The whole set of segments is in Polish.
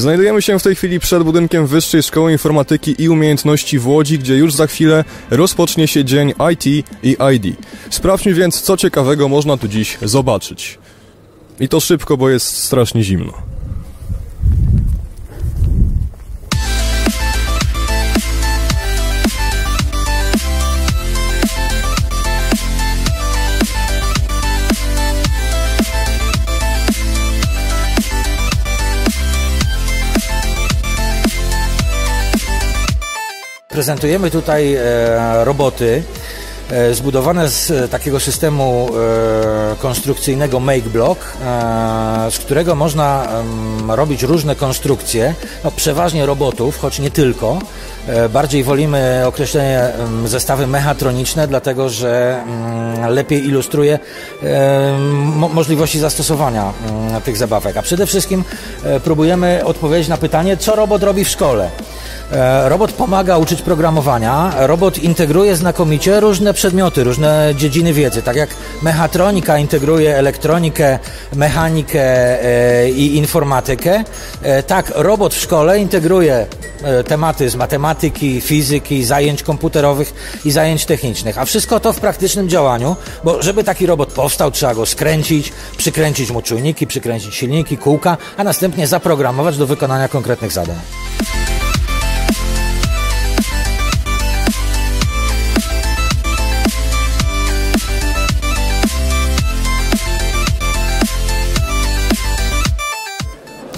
Znajdujemy się w tej chwili przed budynkiem Wyższej Szkoły Informatyki i Umiejętności w Łodzi, gdzie już za chwilę rozpocznie się dzień IT i ID. Sprawdźmy więc, co ciekawego można tu dziś zobaczyć. I to szybko, bo jest strasznie zimno. Prezentujemy tutaj e, roboty e, zbudowane z e, takiego systemu e, konstrukcyjnego Make Block, e, z którego można robić różne konstrukcje, no, przeważnie robotów, choć nie tylko. E, Bardziej wolimy określenie zestawy mechatroniczne, dlatego że lepiej ilustruje mo- możliwości zastosowania tych zabawek. A przede wszystkim próbujemy odpowiedzieć na pytanie, co robot robi w szkole. E, Robot pomaga uczyć programowania, robot integruje znakomicie różne przedmioty, różne dziedziny wiedzy, tak jak mechatronika integruje elektronikę, mechanikę e, i informatykę, e, tak robot w szkole integruje tematy z matematyki, fizyki, zajęć komputerowych i zajęć technicznych, a wszystko to w praktycznym działaniu, bo żeby taki robot powstał, trzeba go skręcić, przykręcić mu czujniki, przykręcić silniki, kółka, a następnie zaprogramować do wykonania konkretnych zadań.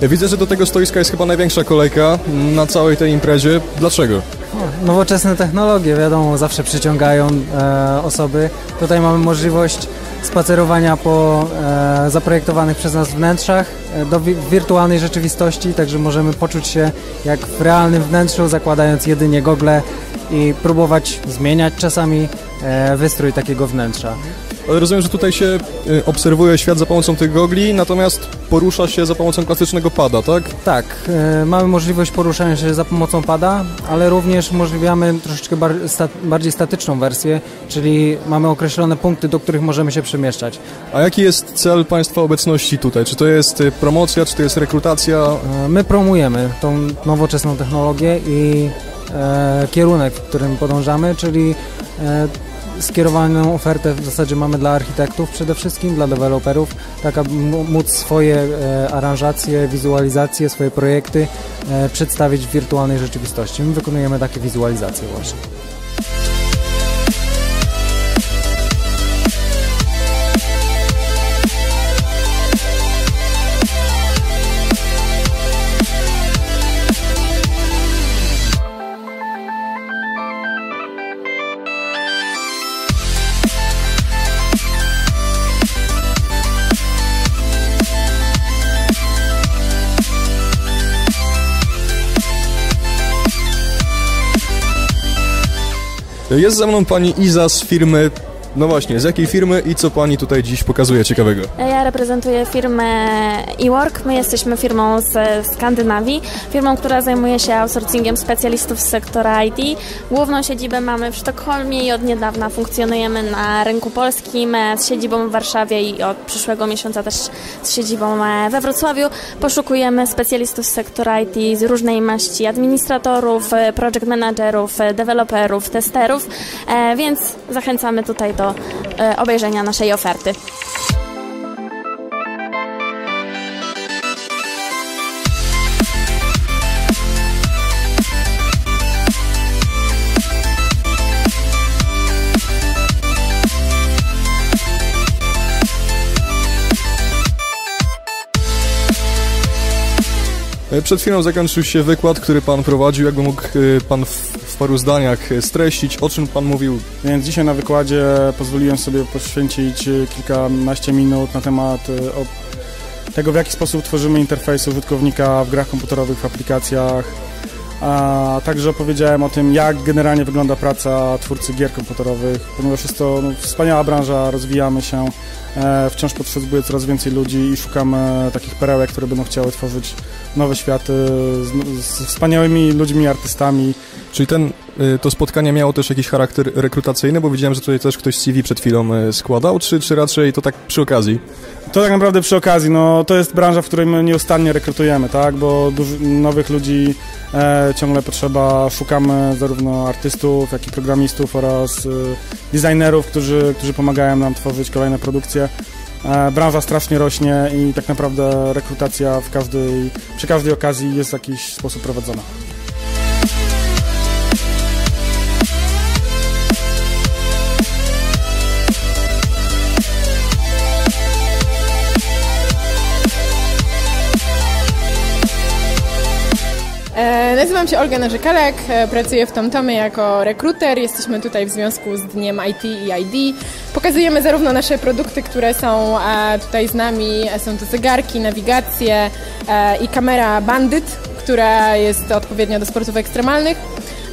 Widzę, że do tego stoiska jest chyba największa kolejka na całej tej imprezie. Dlaczego? Nowoczesne technologie, wiadomo, zawsze przyciągają e, osoby. Tutaj mamy możliwość spacerowania po e, zaprojektowanych przez nas wnętrzach e, do wi- wirtualnej rzeczywistości, także możemy poczuć się jak w realnym wnętrzu, zakładając jedynie gogle i próbować zmieniać czasami e, wystrój takiego wnętrza. Rozumiem, że tutaj się y, obserwuje świat za pomocą tych gogli, natomiast porusza się za pomocą klasycznego pada, tak? Tak, e, mamy możliwość poruszania się za pomocą pada, ale również umożliwiamy troszeczkę bardziej statyczną wersję, czyli mamy określone punkty, do których możemy się przemieszczać. A jaki jest cel Państwa obecności tutaj? Czy to jest y, promocja, czy to jest rekrutacja? E, My promujemy tą nowoczesną technologię i e, kierunek, w którym podążamy, czyli skierowaną ofertę w zasadzie mamy dla architektów przede wszystkim, dla deweloperów, tak aby móc swoje e, aranżacje, wizualizacje, swoje projekty e, przedstawić w wirtualnej rzeczywistości. My wykonujemy takie wizualizacje właśnie. Jest ze mną Pani Iza z firmy... No właśnie, z jakiej firmy i co Pani tutaj dziś pokazuje ciekawego? Ja reprezentuję firmę eWork. My jesteśmy firmą z Skandynawii, firmą, która zajmuje się outsourcingiem specjalistów z sektora IT. Główną siedzibę mamy w Sztokholmie i od niedawna funkcjonujemy na rynku polskim e, z siedzibą w Warszawie i od przyszłego miesiąca też z siedzibą e, we Wrocławiu. Poszukujemy specjalistów z sektora IT z różnej maści administratorów, e, project managerów, deweloperów, testerów, więc zachęcamy tutaj do e, obejrzenia naszej oferty. Przed chwilą zakończył się wykład, który Pan prowadził. Jakby mógł y, Pan w, paru zdaniach y, streścić, o czym Pan mówił? Więc dzisiaj na wykładzie pozwoliłem sobie poświęcić e, kilkanaście minut na temat tego, w jaki sposób tworzymy interfejs użytkownika w grach komputerowych, w aplikacjach. A także opowiedziałem o tym, jak generalnie wygląda praca twórcy gier komputerowych, ponieważ jest to no, wspaniała branża, rozwijamy się, e, wciąż potrzebuje coraz więcej ludzi i szukamy takich perełek, które będą chciały tworzyć nowe światy z, z wspaniałymi ludźmi, artystami, Czyli ten to spotkanie miało też jakiś charakter rekrutacyjny, bo widziałem, że tutaj też ktoś CV przed chwilą y, składał, czy, czy raczej to tak przy okazji? To tak naprawdę przy okazji, no to jest branża, w której my nieustannie rekrutujemy, tak, bo nowych ludzi e, ciągle potrzeba, szukamy zarówno artystów, jak i programistów oraz e, designerów, którzy, którzy pomagają nam tworzyć kolejne produkcje. E, branża strasznie rośnie i tak naprawdę rekrutacja w każdej, przy każdej okazji jest w jakiś sposób prowadzona. Nazywam się Olga Narzykalek, e, pracuję w TomTomie jako rekruter. Jesteśmy tutaj w związku z Dniem IT i ID. Pokazujemy zarówno nasze produkty, które są e, tutaj z nami, są to zegarki, nawigacje i kamera Bandit, która jest odpowiednia do sportów ekstremalnych.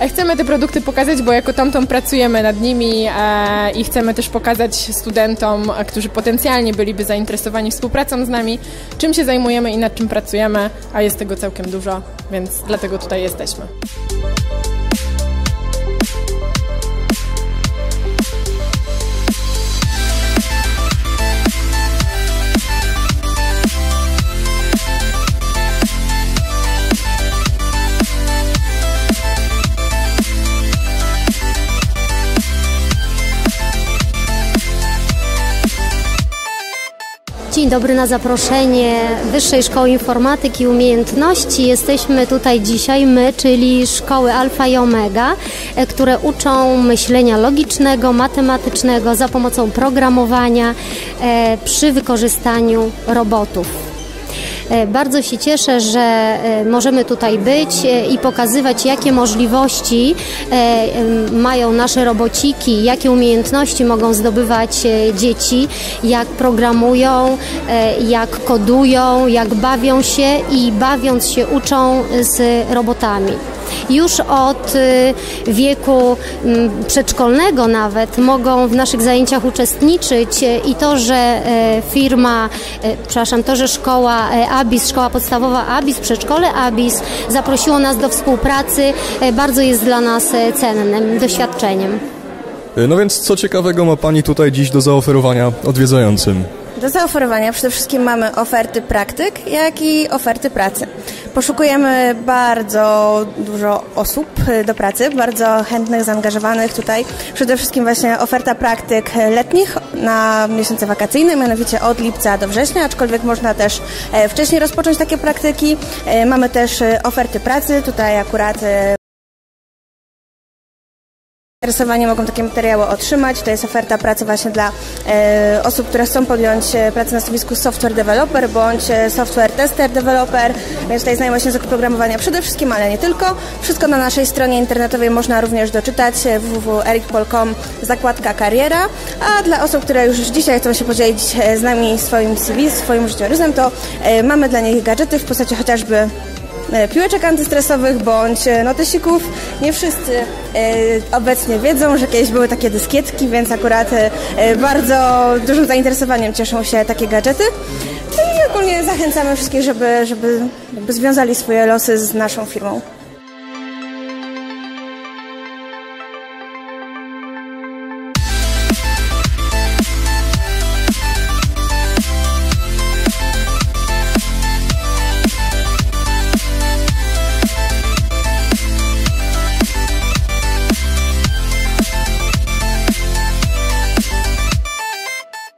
Chcemy te produkty pokazać, bo jako TomTom pracujemy nad nimi e, i chcemy też pokazać studentom, którzy potencjalnie byliby zainteresowani współpracą z nami, czym się zajmujemy i nad czym pracujemy, a jest tego całkiem dużo, więc dlatego tutaj jesteśmy. Dzień dobry na zaproszenie Wyższej Szkoły Informatyki i Umiejętności. Jesteśmy tutaj dzisiaj my, czyli szkoły Alfa i Omega, e, które uczą myślenia logicznego, matematycznego za pomocą programowania e, przy wykorzystaniu robotów. E, bardzo się cieszę, że e, możemy tutaj być e, i pokazywać, jakie możliwości mają nasze robociki, jakie umiejętności mogą zdobywać dzieci, jak programują, jak kodują, jak bawią się i bawiąc się uczą z robotami już od y, wieku mm, przedszkolnego nawet mogą w naszych zajęciach uczestniczyć y, i to, że e, firma, e, przepraszam, to, że szkoła e, ABIS, szkoła podstawowa ABIS, przedszkole ABIS zaprosiło nas do współpracy, bardzo jest dla nas cennym doświadczeniem. No więc co ciekawego ma Pani tutaj dziś do zaoferowania odwiedzającym? Do zaoferowania przede wszystkim mamy oferty praktyk, jak i oferty pracy. Poszukujemy bardzo dużo osób do pracy, bardzo chętnych, zaangażowanych tutaj. Przede wszystkim właśnie oferta praktyk letnich na miesiące wakacyjne, mianowicie od lipca do września, aczkolwiek można też e, wcześniej rozpocząć takie praktyki. E, mamy też e, oferty pracy, tutaj akurat Zainteresowani mogą takie materiały otrzymać. To jest oferta pracy właśnie dla e, osób, które chcą podjąć pracę na stanowisku software developer bądź software tester developer, więc tutaj znajomość języku programowania przede wszystkim, ale nie tylko. Wszystko na naszej stronie internetowej można również doczytać e, www.ericpol.com zakładka kariera, a dla osób, które już dzisiaj chcą się podzielić z nami swoim CV, swoim życiorysem, to e, mamy dla nich gadżety w postaci chociażby E, piłeczek antystresowych bądź e, notesików. Nie wszyscy e, obecnie wiedzą, że kiedyś były takie dyskietki, więc akurat bardzo dużym zainteresowaniem cieszą się takie gadżety. Ogólnie zachęcamy wszystkich, żeby, żeby związali swoje losy z naszą firmą.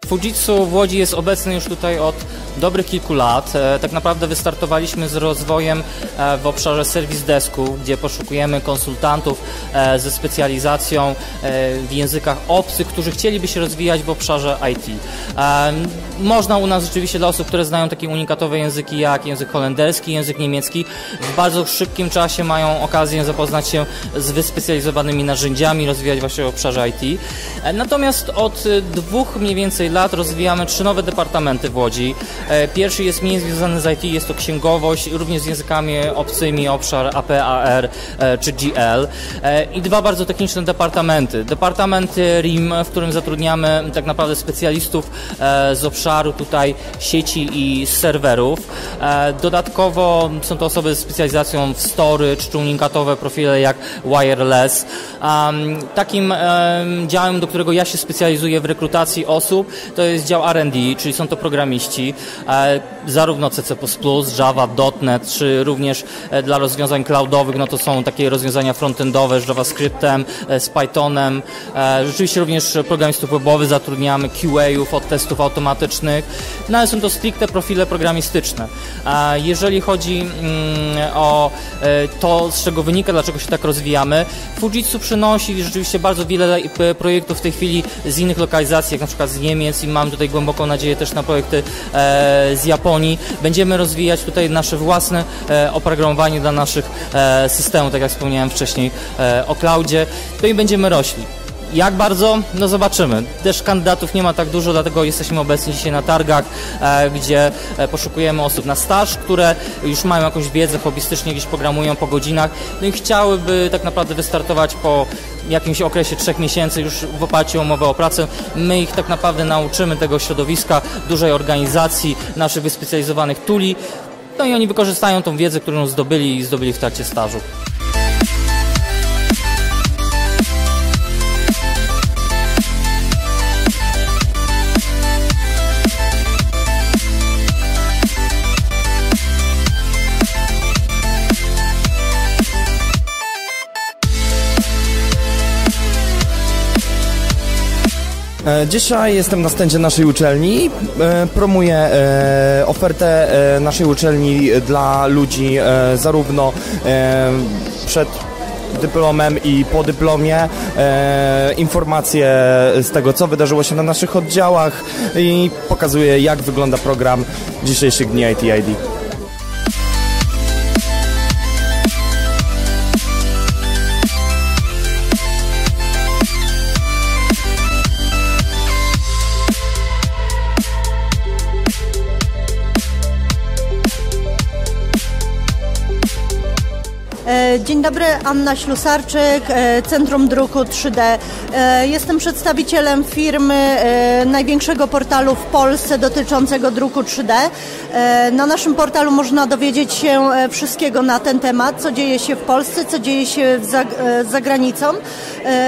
Fujitsu w Łodzi jest obecny już tutaj od dobrych kilku lat. E, tak naprawdę wystartowaliśmy z rozwojem e, w obszarze serwis desku, gdzie poszukujemy konsultantów e, ze specjalizacją w językach obcych, którzy chcieliby się rozwijać w obszarze IT. Można u nas rzeczywiście dla osób, które znają takie unikatowe języki jak język holenderski, język niemiecki, w bardzo szybkim czasie mają okazję zapoznać się z wyspecjalizowanymi narzędziami, rozwijać właśnie w obszarze IT. Natomiast od dwóch mniej więcej lat lat rozwijamy trzy nowe departamenty w Łodzi. E, pierwszy jest mniej związany z IT, jest to księgowość, również z językami obcymi, obszar APAR e, czy GL. E, I dwa bardzo techniczne departamenty. Departament RIM, w którym zatrudniamy tak naprawdę specjalistów z obszaru tutaj sieci i serwerów. Dodatkowo są to osoby z specjalizacją w storage, tuningatowe profile jak wireless. Takim działem, do którego ja się specjalizuję w rekrutacji osób, to jest dział R&D, czyli są to programiści, zarówno C++, Java, .NET, czy również e, dla rozwiązań cloudowych, no to są takie rozwiązania frontendowe z JavaScriptem, e, z Pythonem. Rzeczywiście również programistów webowych zatrudniamy, QA-ów od testów automatycznych, no ale są to stricte profile programistyczne. Jeżeli chodzi mm, o to, z czego wynika, dlaczego się tak rozwijamy, Fujitsu przynosi rzeczywiście bardzo wiele projektów w tej chwili z innych lokalizacji, jak na przykład z Niemiec i mam tutaj głęboką nadzieję też na projekty e, z Japonii. Będziemy rozwijać tutaj nasze własne e, oprogramowanie dla naszych e, systemów, tak jak wspomniałem wcześniej o cloudzie, to i będziemy rośli. Jak bardzo? No zobaczymy. Też kandydatów nie ma tak dużo, dlatego jesteśmy obecni dzisiaj na targach, e, gdzie e, poszukujemy osób na staż, które już mają jakąś wiedzę, hobbystycznie gdzieś programują po godzinach, no i chciałyby tak naprawdę wystartować po jakimś okresie trzech miesięcy już w oparciu o umowę o pracę. My ich tak naprawdę nauczymy tego środowiska, dużej organizacji, naszych wyspecjalizowanych tuli, no i oni wykorzystają tą wiedzę, którą zdobyli i zdobyli w trakcie stażu. Dzisiaj jestem na stędzie naszej uczelni. E, promuję e, ofertę naszej uczelni dla ludzi zarówno przed dyplomem i po dyplomie, informacje z tego, co wydarzyło się na naszych oddziałach i pokazuję, jak wygląda program dzisiejszych dni ITID. Dzień dobry, Anna Ślusarczyk, e, Centrum Druku 3D. E, jestem przedstawicielem firmy e, największego portalu w Polsce dotyczącego druku 3D. Na naszym portalu można dowiedzieć się wszystkiego na ten temat, co dzieje się w Polsce, co dzieje się za, za granicą.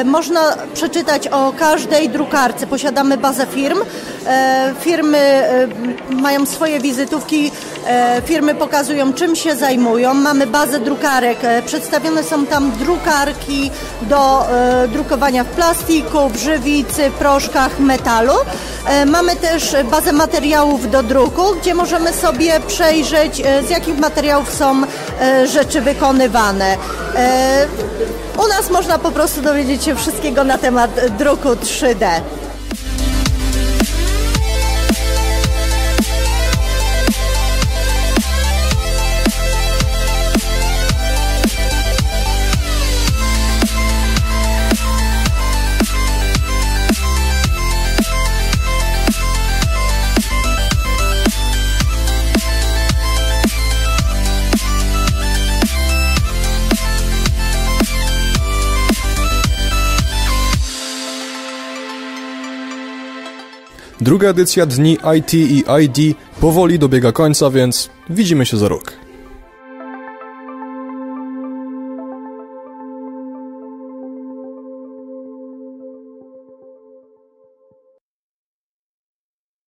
Można przeczytać o każdej drukarce. Posiadamy bazę firm. Firmy mają swoje wizytówki, firmy pokazują czym się zajmują. Mamy bazę drukarek Przedstawione są tam drukarki do e, drukowania w plastiku, w żywicy, proszkach, metalu. E, mamy też bazę materiałów do druku, gdzie możemy sobie przejrzeć, e, z jakich materiałów są e, rzeczy wykonywane. E, u nas można po prostu dowiedzieć się wszystkiego na temat druku 3D. Druga edycja Dni IT i ID powoli dobiega końca, więc widzimy się za rok.